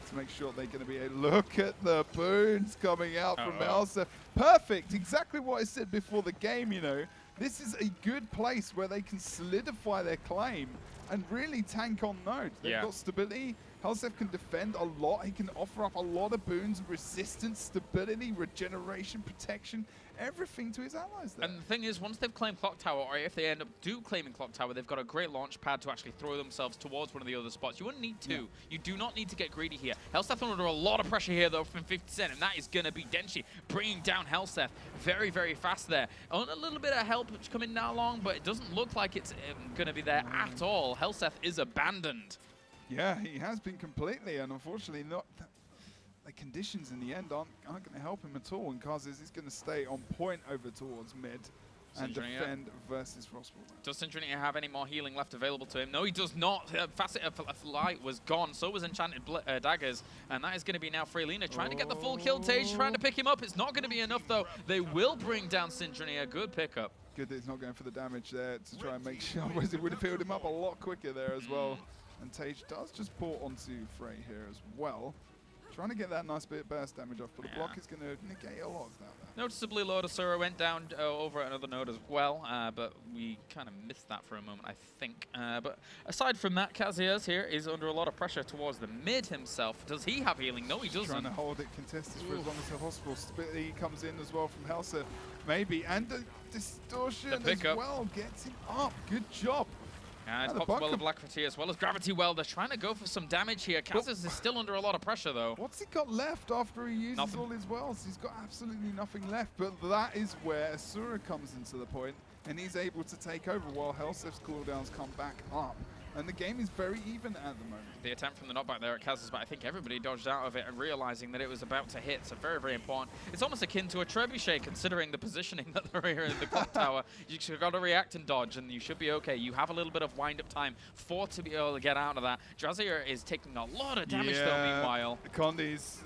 to make sure they're going to be a look at the boons coming out from Uh-oh. Helseth. Perfect, exactly what I said before the game. You know, this is a good place where they can solidify their claim and really tank on node. They've Yeah. got stability. Helseth can defend a lot. He can offer up a lot of boons, resistance, stability, regeneration, protection, everything to his allies there. And the thing is, once they've claimed Clock Tower, or if they end up do claiming Clock Tower, they've got a great launch pad to actually throw themselves towards one of the other spots. You wouldn't need to. Yeah. You do not need to get greedy here. Helseth under a lot of pressure here, though, from 50 Cent, and that is going to be Denshi bringing down Helseth very, very fast there. On a little bit of help coming now along, but it doesn't look like it's um, going to be there at all. Helseth is abandoned. Yeah, he has been completely, and unfortunately, not. th- the conditions in the end aren't, aren't going to help him at all. And Kazis is going to stay on point over towards mid and defend versus Frostball. Does Syndraneer have any more healing left available to him? No, he does not. Uh, Facet of of Light was gone. So was Enchanted Bl uh, Daggers. And that is going to be now Freylina trying to get the full kill. Tage trying to pick him up. It's not going to be enough, though. They will bring down. A good pickup. Good that he's not going for the damage there to try and make sure, otherwise it would have healed him up a lot quicker there as well. And Tage does just port onto Frey here as well. Trying to get that nice bit of burst damage off, but the block Yeah. is going to negate a lot of that. there. Noticeably, Lord Asura went down uh, over another node as well, uh, but we kind of missed that for a moment, I think. Uh, but aside from that, Kazias here is under a lot of pressure towards the mid himself. Does he have healing? No, he doesn't. Trying to hold it contested for as long as possible. Stability comes in as well from Helseth, maybe. And the distortion The as well gets him up. Good job. And it's the popped the buck Well of Alacrity as well as Gravity Well. They're trying to go for some damage here. Kazias is still under a lot of pressure, though. What's he got left after he uses Nothing. all his wells? He's got absolutely nothing left. But that is where Asura comes into the point, and he's able to take over while Helseth's cooldowns come back up. And the game is very even at the moment. The attempt from the knockback there at Kazas, but I think everybody dodged out of it and realizing that it was about to hit. So very, very important. It's almost akin to a trebuchet considering the positioning that they're here in the clock tower. You've got to react and dodge and you should be okay. You have a little bit of wind-up time for to be able to get out of that. Drazir is taking a lot of damage though meanwhile. Condi is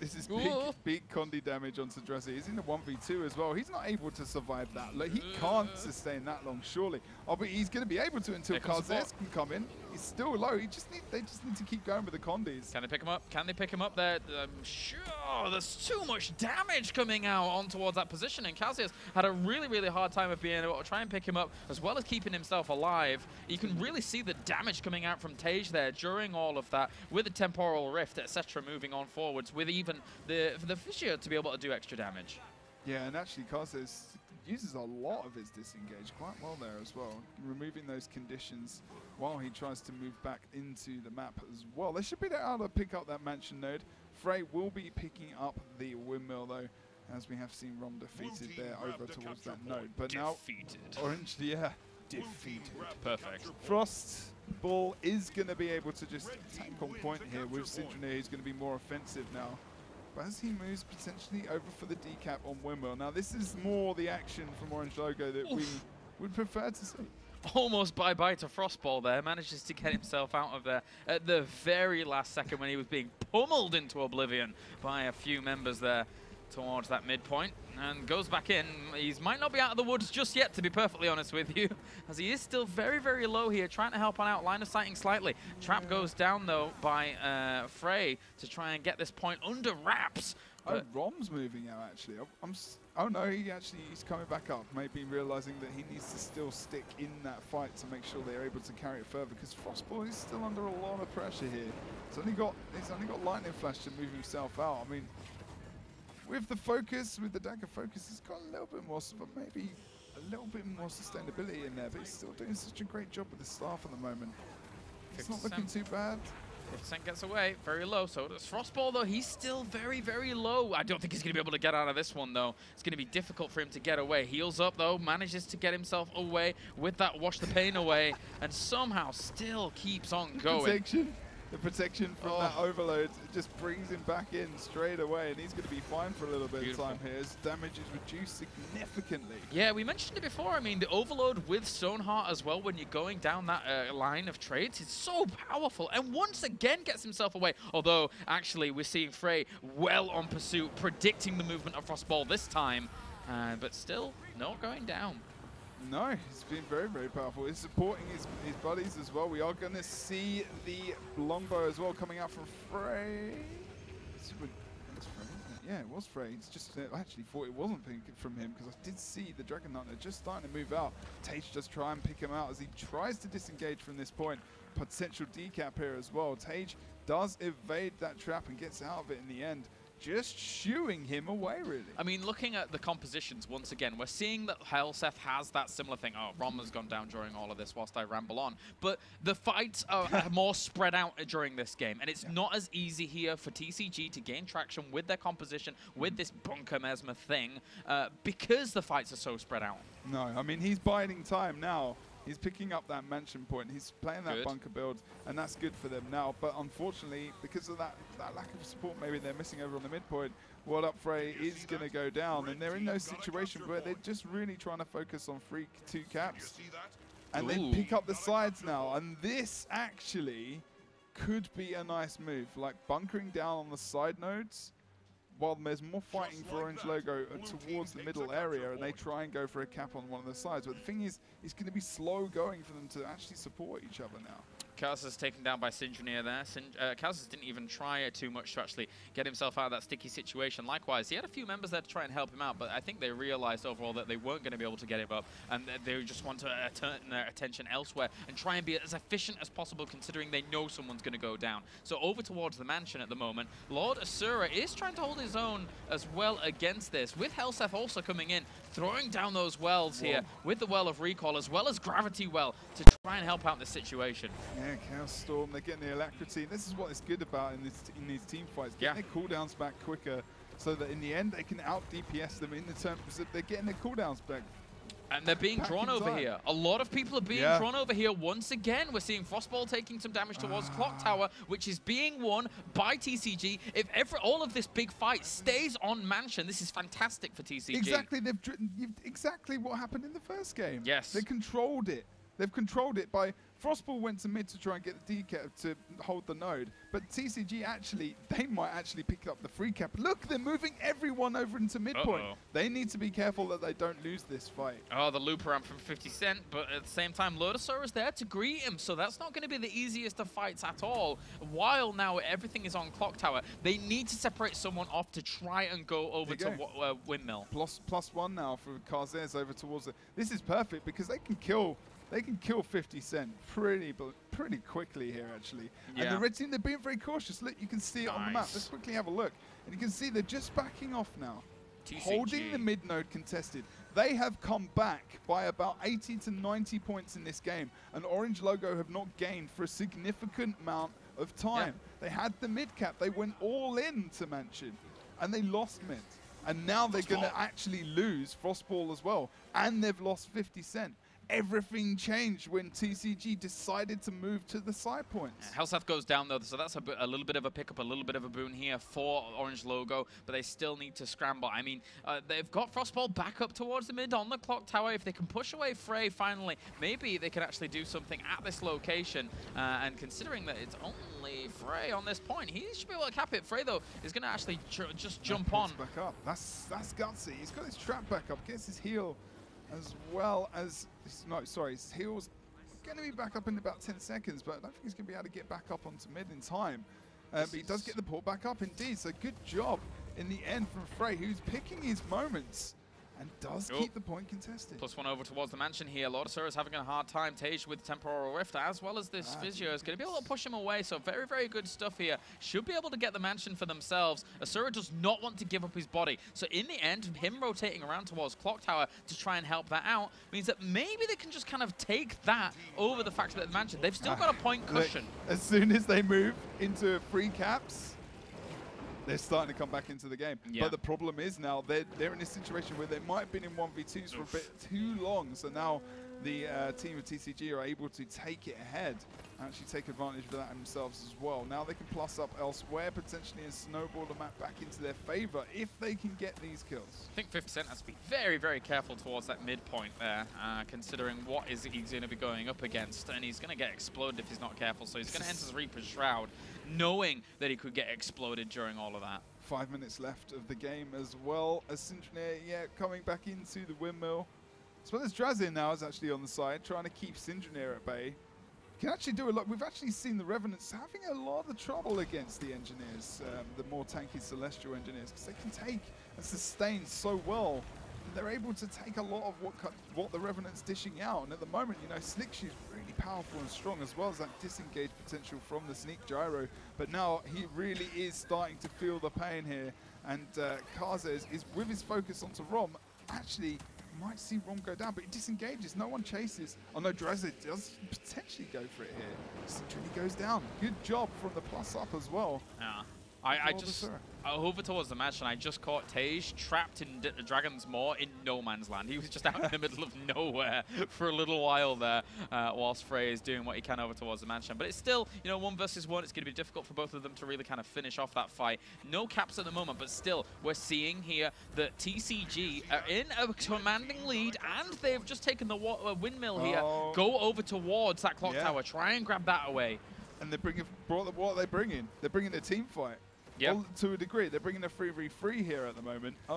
This is big, Ooh. big Condi damage on Sadrazi. He's in a 1v2 as well. He's not able to survive that. Like, he can't mm. sustain that long, surely. Oh, but he's going to be able to until Karzes can come in. He's still low. He just need, they just need to keep going with the Condis. Can they pick him up? Can they pick him up there? I'm sure Oh, there's too much damage coming out on towards that position, and Cassius had a really, really hard time of being able to try and pick him up, as well as keeping himself alive. You can really see the damage coming out from Tage there during all of that, with the temporal rift, etc., moving on forwards, with even the the fissure to be able to do extra damage. Yeah, and actually Karzes uses a lot of his disengage quite well there as well, removing those conditions while he tries to move back into the map as well. They should be able to pick up that mansion node. Frey will be picking up the windmill though, as we have seen Rom defeated there over towards that node. But now Defeated. Orange, yeah, defeated. Perfect. Frost Ball is going to be able to just tank on point here with Syndraneer who's going to be more offensive now. But as he moves potentially over for the decap on Windmill. Now this is more the action from Orange Logo that we would prefer to see. almost bye-bye to Frostball there, manages to get himself out of there at the very last second when he was being pummeled into oblivion by a few members there towards that midpoint and goes back in. He might not be out of the woods just yet, to be perfectly honest with you, as he is still very, very low here, trying to help on out, line of sighting slightly. Trap goes down, though, by uh, Frey to try and get this point under wraps. Oh, Rom's moving out actually. I'm, oh no, he actually he's coming back up. Maybe realizing that he needs to still stick in that fight to make sure they're able to carry it further. Because Frostball is still under a lot of pressure here. He's only got he's only got lightning flash to move himself out. I mean, with the focus, with the dagger focus, he's got a little bit more, but maybe a little bit more sustainability in there. But he's still doing such a great job with the staff at the moment. It's not looking too bad. 50% gets away, very low. So does Frostball, though. He's still very, very low. I don't think he's going to be able to get out of this one, though. It's going to be difficult for him to get away. Heals up, though, manages to get himself away with that wash the pain away, and somehow still keeps on going. protection. The protection from that Oh. overload just brings him back in straight away, and he's going to be fine for a little bit Beautiful. of time here. His damage is reduced significantly. Yeah, we mentioned it before. I mean, the overload with Stoneheart as well when you're going down that uh, line of trades is so powerful. And once again gets himself away. Although, actually, we're seeing Frey well on pursuit, predicting the movement of Frostball this time. Uh, but still, not going down. No, he's been very, very powerful. He's supporting his, his buddies as well. We are going to see the longbow as well coming out from Frey. Yeah, it was Frey. It's just uh, I actually thought it wasn't from him because I did see the Dragon Hunter just starting to move out. Tage does try and pick him out as he tries to disengage from this point. Potential decap here as well. Tage does evade that trap and gets out of it in the end. Just shooing him away, really. I mean, looking at the compositions once again, we're seeing that Helseth has that similar thing. Oh, Rom has gone down during all of this whilst I ramble on. But the fights are are more spread out during this game, and it's Yeah. not as easy here for TCG to gain traction with their composition, with this Bunker Mesmer thing, uh, because the fights are so spread out. No, I mean he's biding time now. He's picking up that mansion point. He's playing that Good. bunker build, and that's good for them now. But unfortunately, because of that, that lack of support, maybe they're missing over on the midpoint. World Up Frey is going to go down, and they're in no situation where they're just really trying to focus on free two caps, and they pick up the sides now. And this actually could be a nice move, like bunkering down on the side nodes while there's more fighting for Orange Logo towards the middle area, and they try and go for a cap on one of the sides. But the thing is, it's going to be slow going for them to actually support each other now. Kaz is taken down by Syndraneer there. Sin uh, didn't even try too much to actually get himself out of that sticky situation. Likewise, he had a few members there to try and help him out, but I think they realized overall that they weren't going to be able to get him up, and that they just want to uh, turn their attention elsewhere and try and be as efficient as possible, considering they know someone's going to go down. So over towards the mansion at the moment, Lord Asura is trying to hold his own as well against this, with Helseth also coming in, throwing down those wells here with the Well of Recall as well as Gravity Well to try and help out in this situation. Yeah, Chaos Storm, they're getting the alacrity. This is what is good about in, this, in these team fights. Yeah. Getting their cooldowns back quicker so that in the end they can out DPS them in the turn. because They're getting their cooldowns back. And they're being Back drawn over time. here. A lot of people are being Yeah. drawn over here once again. We're seeing Frostball taking some damage towards Clock Ah. Tower, which is being won by TCG. If ever all of this big fight stays on Mansion, this is fantastic for TCG. Exactly, they've exactly what happened in the first game. Yes. they controlled it. They've controlled it by Frostball went to mid to try and get the decap to hold the node, but TCG actually, they might actually pick up the free cap. Look, they're moving everyone over into midpoint. Uh-oh. They need to be careful that they don't lose this fight. Oh, the loop around from 50 Cent, but at the same time, Lodosaur is there to greet him, so that's not going to be the easiest of fights at all. While now everything is on Clock Tower, they need to separate someone off to try and go over to wa- uh, Windmill. Plus, plus one now for Karzez over towards it. This is perfect because they can kill they can kill 50 Cent pretty pretty quickly here, actually. And the red team, they're being very cautious. Look, you can see it on the map. Let's quickly have a look. And you can see they're just backing off now. TCG. Holding the mid node contested. They have come back by about 80 to 90 points in this game. And Orange Logo have not gained for a significant amount of time. They had the mid cap. They went all in to Mansion. And they lost mid. And now they're going to actually lose Frostball as well. And they've lost 50 Cent. Everything changed when TCG decided to move to the side points. Helseth goes down though, so that's a, a little bit of a pickup, a little bit of a boon here for Orange Logo, but they still need to scramble. I mean, uh, they've got Frostball back up towards the mid on the clock tower. If they can push away Frey finally, maybe they can actually do something at this location. Uh, and considering that it's only Frey on this point, he should be able to cap it. Frey though is going to actually just jump on. Back up. That's that's gutsy. He's got his trap back up. Gets his heal, as well as no, sorry, his heal's going to be back up in about 10 seconds, but I don't think he's going to be able to get back up onto mid in time. Uh, but he does get the port back up indeed. So good job in the end from Frey, who's picking his moments and does Oh. keep the point contested. Plus one over towards the mansion here. Lord Lodosaur is having a hard time. Tage with Temporal Rift, as well as this Ah, Physio, is going to be able to push him away. So very, very good stuff here. Should be able to get the mansion for themselves. Asura does not want to give up his body. So in the end, him rotating around towards Clock Tower to try and help that out means that maybe they can just kind of take that over the fact that the mansion. They've still got a point Look, cushion. as soon as they move into free caps, they're starting to come back into the game. Yeah. But the problem is now they're, they're in a situation where they might have been in 1v2s for a bit too long. So now the uh, team of TCG are able to take it ahead and actually take advantage of that themselves as well. Now they can plus up elsewhere, potentially and snowball the map back into their favor if they can get these kills. I think 50 Cent has to be very, very careful towards that midpoint there, uh, considering what is he's going to be going up against. And he's going to get exploded if he's not careful. So he's going to enter his Reaper's Shroud, knowing that he could get exploded during all of that. Five minutes left of the game as well as Syndraneer, yeah, coming back into the windmill. So there's Drazir now is actually on the side, trying to keep Syndraneer at bay. Can actually do a lot. We've actually seen the Revenants having a lot of trouble against the engineers, um, the more tanky Celestial engineers, because they can take and sustain so well. They're able to take a lot of what what the Revenant's dishing out. And at the moment, you know, Slick Shoe's really powerful and strong, as well as that disengage potential from the Sneak Gyro. But now he really is starting to feel the pain here. And uh, is, with his focus onto Rom, actually might see Rom go down, but he disengages. No one chases. Oh no, Drazir does potentially go for it here. Trini goes down. Good job from the plus up as well. Yeah. I, I just uh, over towards the match, and I just caught Tage trapped in D- Dragon's Maw in no man's land. He was just out in the middle of nowhere for a little while there, uh, whilst Frey is doing what he can over towards the mansion. But it's still, you know, one versus one. It's going to be difficult for both of them to really kind of finish off that fight. No caps at the moment, but still, we're seeing here that TCG are in a commanding lead, and they've just taken the uh, windmill here. Oh. Go over towards that clock Yeah. tower. Try and grab that away. And they're bringing, brought the, what are they bringing? They're bringing a team fight. Yep. Well, to a degree. They're bringing a 3v3 here at the moment. Uh,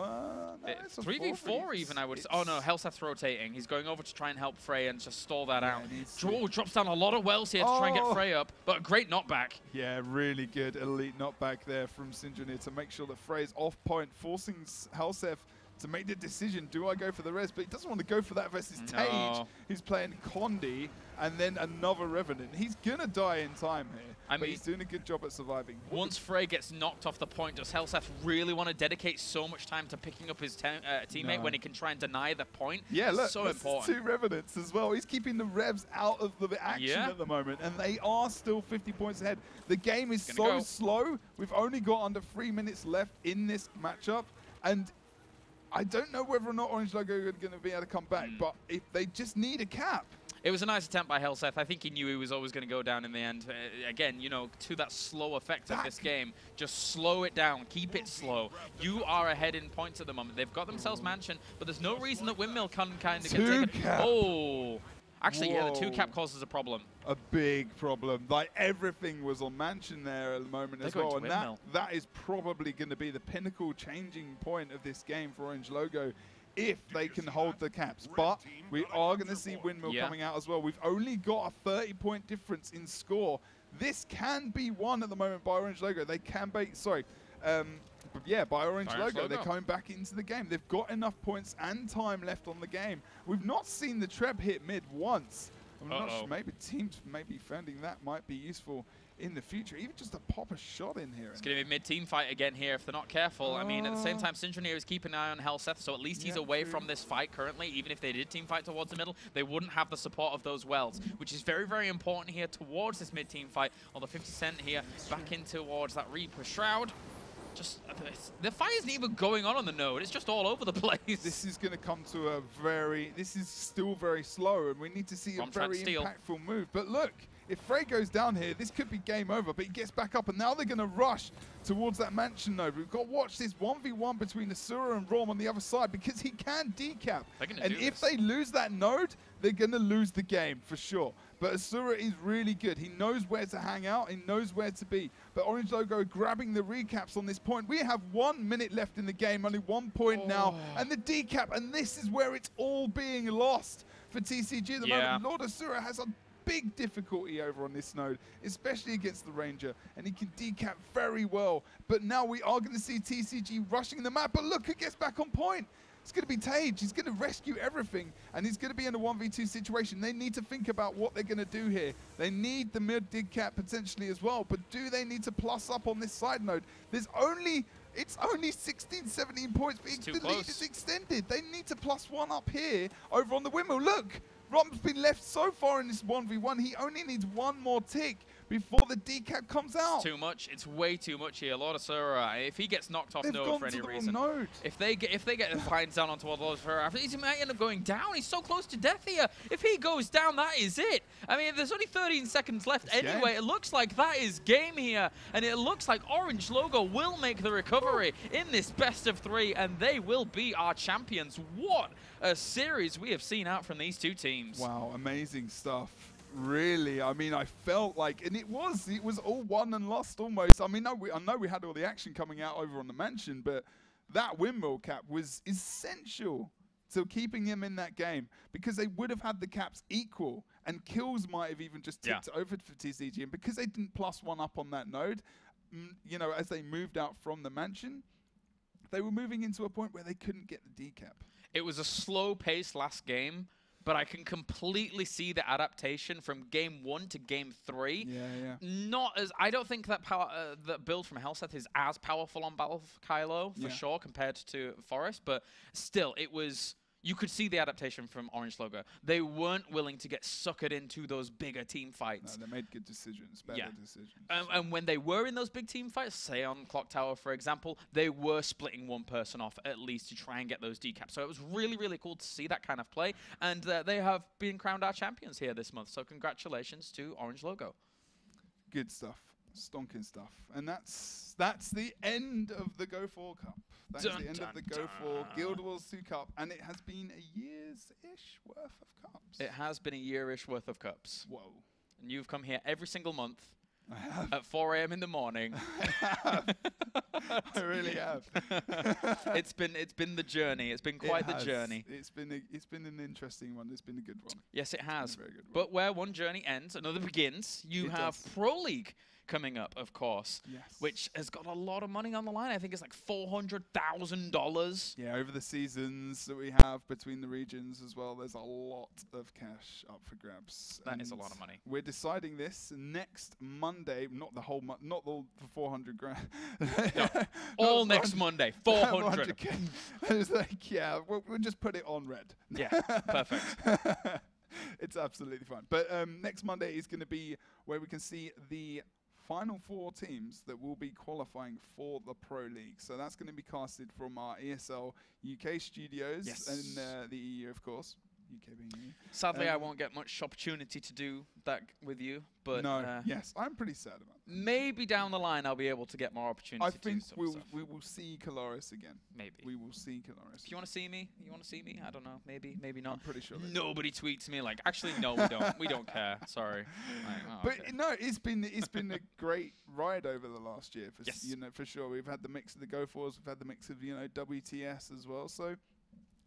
no, it's 3v4 4v. even, I would say. Oh no, Helseth's rotating. He's going over to try and help Frey and just stall that Yeah, out. it needs Draw to- drops down a lot of wells here to try and get Oh. Frey up, but a great knockback. Yeah, really good elite knockback there from Syndraneer to make sure that Frey's off point, forcing Helseth to make the decision, do I go for the res? But he doesn't want to go for that versus No. Tage, who's playing Condi, and then another Revenant. He's going to die in time here, I but mean- he's doing a good job at surviving. Once Frey gets knocked off the point, does Helseth really want to dedicate so much time to picking up his te- uh, teammate No. when he can try and deny the point? Yeah, look, so important. two Revenants as well. He's keeping the Revs out of the action Yeah. at the moment, and they are still 50 points ahead. The game is so go. slow. We've only got under three minutes left in this matchup, and I don't know whether or not Orange Logo are going to be able to come back, Mm. but if they just need a cap. It was a nice attempt by Helseth. I think he knew he was always going to go down in the end. Uh, again, you know, to that slow effect of this game, just slow it down, keep it slow. You are ahead in points at the moment. They've got themselves mansion, but there's no reason that Windmill can kind of get taken. cap. Oh, Actually, yeah, the two Whoa. cap causes a problem. a big problem. Like everything was on Mansion there at the moment They're as well, and that that is probably going to be the pinnacle changing point of this game for Orange Logo. If they can hold the caps, but we are going to see Windmill Yeah. coming out as well. We've only got a 30 point difference in score. This can be won at the moment by Orange Logo. They can be, sorry, um, but yeah, by Orange, Orange Logo. They're coming back into the game. They've got enough points and time left on the game. We've not seen the Treb hit mid once. I'm Uh-oh. sure. Maybe teams maybe finding that might be useful in the future. Even just to pop a shot in here. It's going to be a mid-team fight again here if they're not careful. I mean, at the same Oh. time, Syndraneer is keeping an eye on Helseth, so at least he's Yeah, away true. from this fight currently. Even if they did team fight towards the middle, they wouldn't have the support of those wells, which is very, very important here towards this mid-team fight. Although 50 Cent here back in towards that Reaper Shroud. Just the fight isn't even going on on the node. It's just all over the place. This is going to come to a very. This is still very slow, and we need to see a very impactful move. But look, if Frey goes down here, this could be game over. But he gets back up, and now they're going to rush towards that mansion node. We've got to watch this 1v1 between Asura and Rom on the other side because he can decap. And if this. they lose that node, they're going to lose the game for sure. But Asura is really good. He knows where to hang out. He knows where to be. But Orange Logo grabbing the recaps on this point. We have one minute left in the game, only one point now. Oh. And the decap, and this is where it's all being lost for TCG at the Yeah. moment. Lord Asura has a big difficulty over on this node, especially against the Ranger, and he can decap very well. But now we are going to see TCG rushing the map. But look who gets back on point. It's going to be Tage. He's going to rescue everything, and he's going to be in a 1v2 situation. They need to think about what they're going to do here. They need the mid dig cap potentially as well, but do they need to plus up on this side node? There's only. It's only 16, 17 points, but It's the lead close. is extended. They need to plus one up here over on the windmill. Look, Rom's been left so far in this 1v1. He only needs one more tick before the decap comes out. Too much. It's way too much here. Lord Asura, if he gets knocked off They've node for any reason, node. If they get if they get the finds down onto Lord Asura, he might end up going down. He's so close to death here. If he goes down, that is it. I mean, there's only 13 seconds left It's anyway. game. It looks like that is game here, and it looks like Orange Logo will make the recovery in this best of three, and they will be our champions. What a series we have seen out from these two teams. Wow, amazing stuff. Really, I mean, I felt like, and it was, it was all won and lost almost. I mean, no, we, I know we had all the action coming out over on the mansion, but that windmill cap was essential to keeping him in that game because they would have had the caps equal, and kills might have even just Yeah. tipped over for TCG. And because they didn't plus one up on that node, mm, you know, as they moved out from the mansion, they were moving into a point where they couldn't get the decap. It was a slow pace last game, but I can completely see the adaptation from game one to game three. Yeah, yeah. Not as I don't think that power uh, that build from Helseth is as powerful on Battle of Khylo for Yeah. sure compared to Forest, but still it was you could see the adaptation from Orange Logo. They weren't willing to get suckered into those bigger team No, fights. they made good decisions, better Yeah. decisions. Um, and when they were in those big team fights, say on Clock Tower, for example, they were splitting one person off at least to try and get those decaps. So it was really, really cool to see that kind of play. And uh, they have been crowned our champions here this month. So congratulations to Orange Logo. good stuff, stonking stuff, and that's that's the end of the Go For Cup. That's Dun, the end of the Go For dun. Guild Wars 2 Cup, and it has been a year's ish worth of cups. It has been a year-ish worth of cups. Whoa. And you've come here every single month I have. at 4 a.m. in the morning. I really have. it's been it's been the journey. It's been It quite the has. journey. It's been a, it's been an interesting one. It's been a good one. Yes, it has. very good. But where one journey ends, another begins. You It have does. Pro League coming up, of course, Yes. which has got a lot of money on the line. I think it's like four hundred thousand dollars. Yeah, over the seasons that we have between the regions as well, there's a lot of cash up for grabs. That is a lot of money. We're deciding this next Monday, not the whole month, not the, the 400 grand. no, All next Monday, four hundred. 400K. it's like, yeah, we'll, we'll just put it on red. Yeah, perfect. it's absolutely fine. But um, next Monday is going to be where we can see the final four teams that will be qualifying for the Pro League. So that's going to be casted from our ESL UK studios Yes. and uh, the EU, of course. UK being EU. Sadly, I Um, won't get much opportunity to do that with you, but no, uh, yes, I'm pretty sad about that. maybe down the line I'll be able to get more opportunity I to do think we'll, stuff. we will see Kaelaris again. maybe. We will see Kaelaris. if you want to see me, you want to see me? I don't know. Maybe, maybe not. I'm pretty sure. Nobody tweets me like, actually, no, we don't. We don't care. Sorry. Like, oh, But okay. no, it's been it's been a great ride over the last year for s- Yes. you know for sure. We've had the mix of the Go Fours, we've had the mix of you know WTS as well. So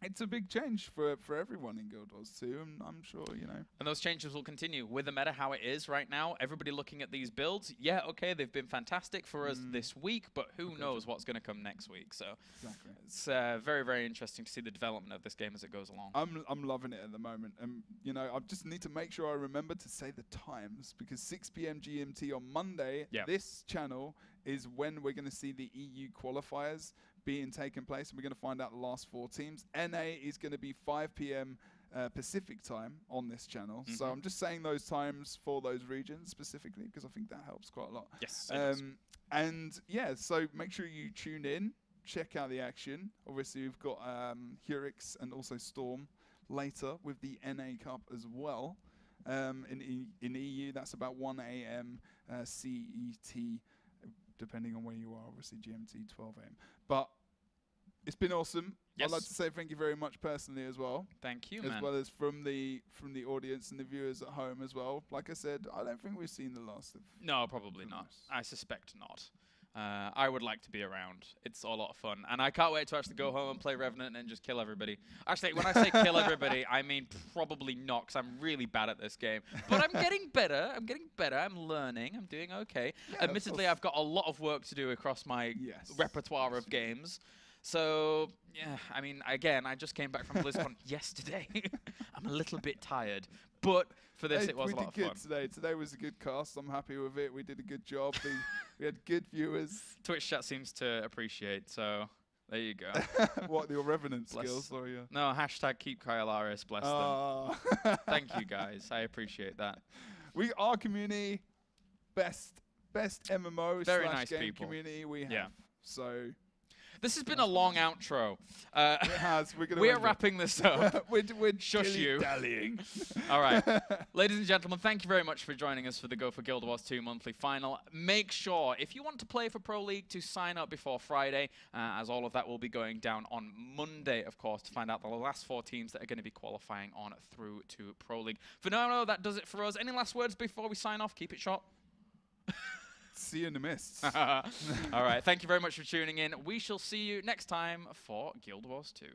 it's a big change for for everyone in Guild Wars 2, and I'm sure you know. And those changes will continue with the meta how it is right now. Everybody looking at these builds, yeah, okay, they've been fantastic for us Mm. this week, but who Okay, knows what's going to come next week. So Exactly. it's uh, very, very interesting to see the development of this game as it goes along. I'm I'm loving it at the moment, and you know I just need to make sure I remember to say the times because 6 p.m. GMT on Monday, Yeah. this channel is when we're going to see the EU qualifiers being taken place, and we're going to find out the last four teams. NA is going to be 5 p.m. Uh, Pacific time on this channel, so Mhm. I'm just saying those times for those regions specifically because I think that helps quite a lot. yes. Um, and yeah, so make sure you tune in, check out the action. Obviously, we've got um, Hurix and also Storm later with the NA Cup as well. Um, in e- in EU, that's about 1 a.m. Uh, CET, depending on where you are. Obviously, GMT 12 a.m. But it's been awesome. I'd like to say thank you very much personally as well Thank you, as man. well as from the from the audience and the viewers at home as well. Like I said, I don't think we've seen the last of. No, probably not. knows? I suspect not. Uh, I would like to be around. It's a lot of fun, and I can't wait to actually go home and play Revenant and just kill everybody. Actually, when I say kill everybody, I mean probably not, because I'm really bad at this game. But I'm getting better. I'm getting better. I'm learning. I'm doing okay. Yeah, Admittedly. I've got a lot of work to do across my Yes. repertoire of games. So yeah, I mean, again, I just came back from BlizzCon yesterday. I'm a little bit tired, but for this, Hey, it was we a lot did good fun. today. Today was a good cast. I'm happy with it. We did a good job. The, we had good viewers. Twitch chat seems to appreciate, so there you go. what your revenant Bless. skills or your? no, hashtag keep Kaelaris, bless them. Ah. Thank you guys, I appreciate that. we our community best best MMO Very slash nice game people. community we have. Yeah. So This has been a long outro. Uh, it has. We're gonna we are wrapping this up. we're we're Shush you. dallying. All right. Ladies and gentlemen, thank you very much for joining us for the Go for Guild Wars 2 monthly final. Make sure, if you want to play for Pro League, to sign up before Friday, uh, as all of that will be going down on Monday, of course, to find out the last four teams that are going to be qualifying on through to Pro League. For now, no, that does it for us. Any last words before we sign off? Keep it short. See you in the mists. all right. Thank you very much for tuning in. We shall see you next time for Guild Wars 2.